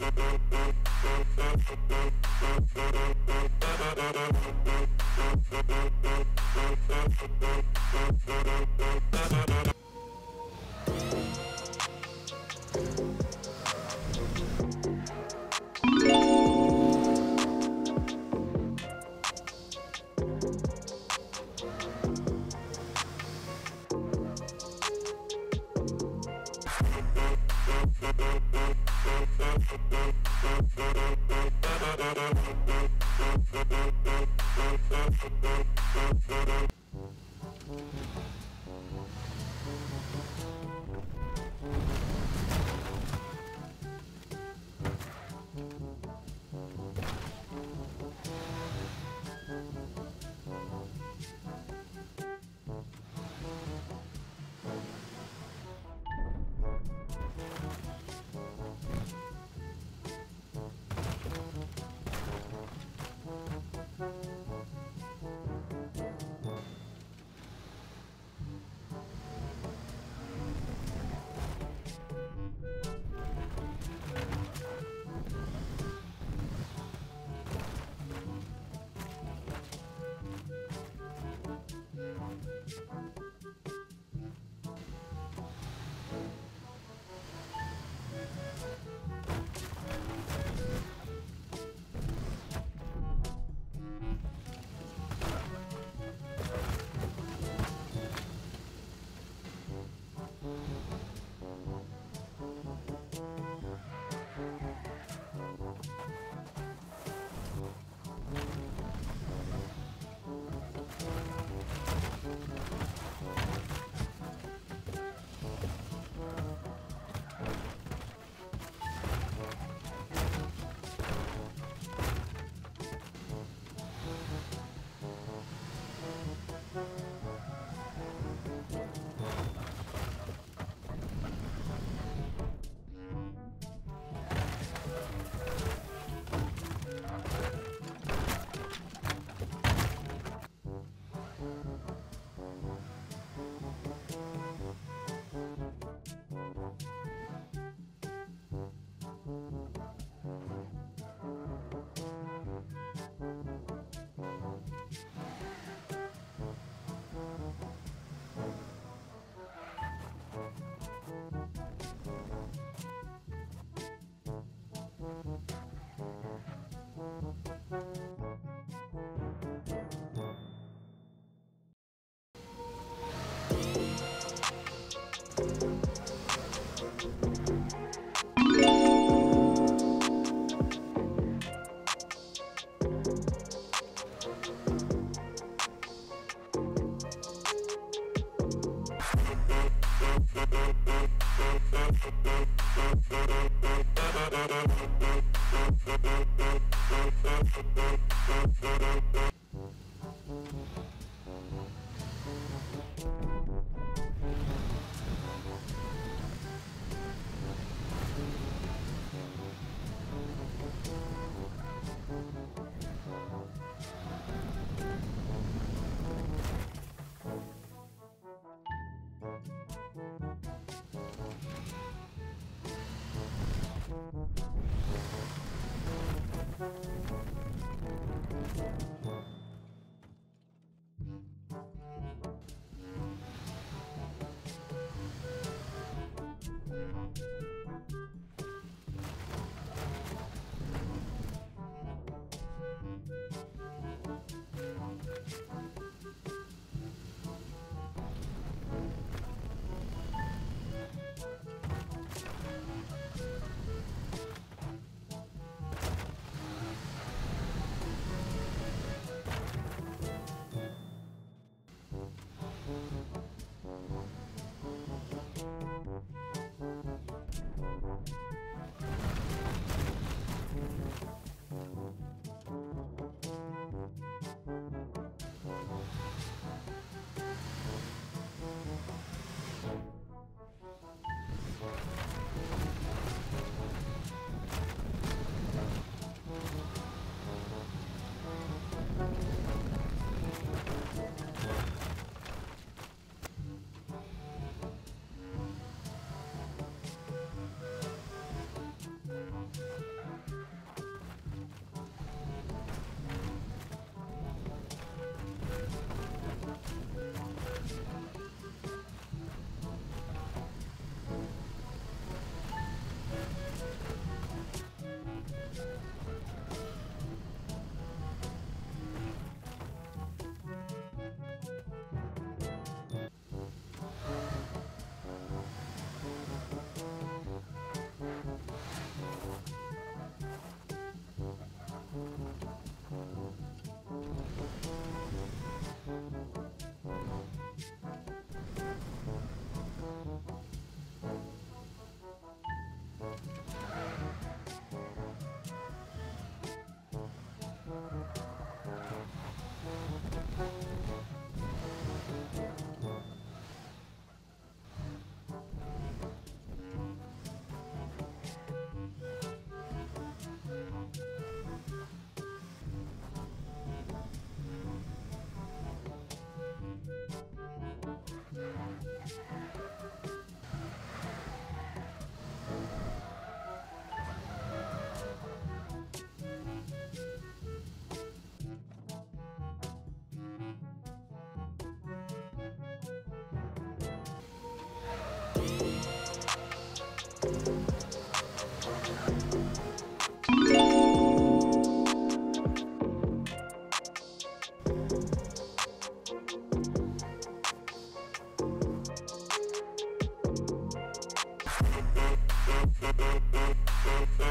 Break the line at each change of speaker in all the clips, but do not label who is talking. Thank Thank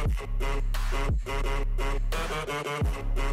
Thank you.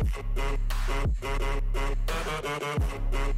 Thank you.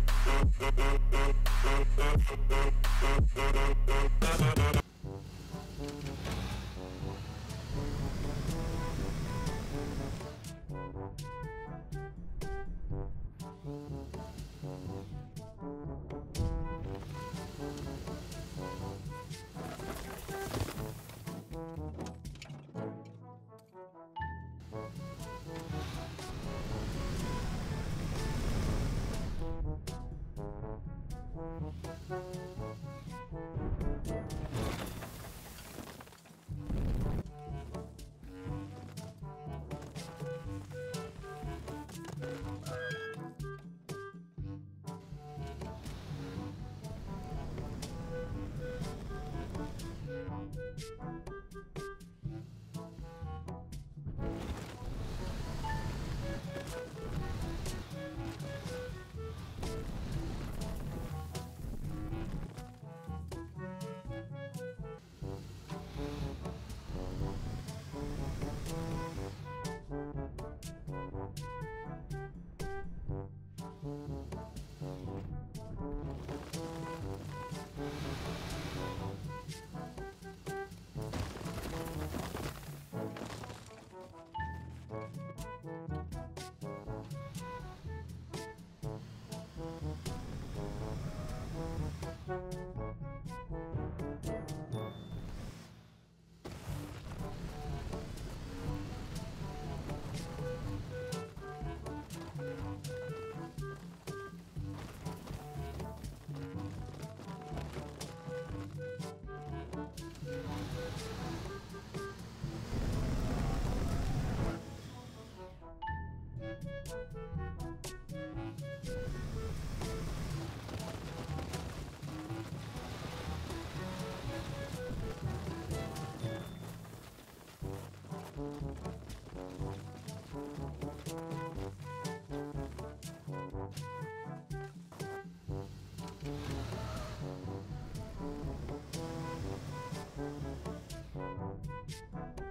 Thank you.